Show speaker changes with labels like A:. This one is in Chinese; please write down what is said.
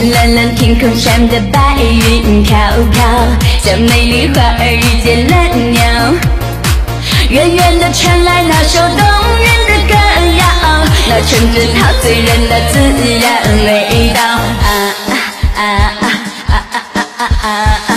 A: 蓝蓝天空上的白云飘飘，像美丽花儿遇见了鸟。远远的传来那首动人的歌谣，那纯真陶醉人的自然味道。啊啊啊啊啊啊啊啊！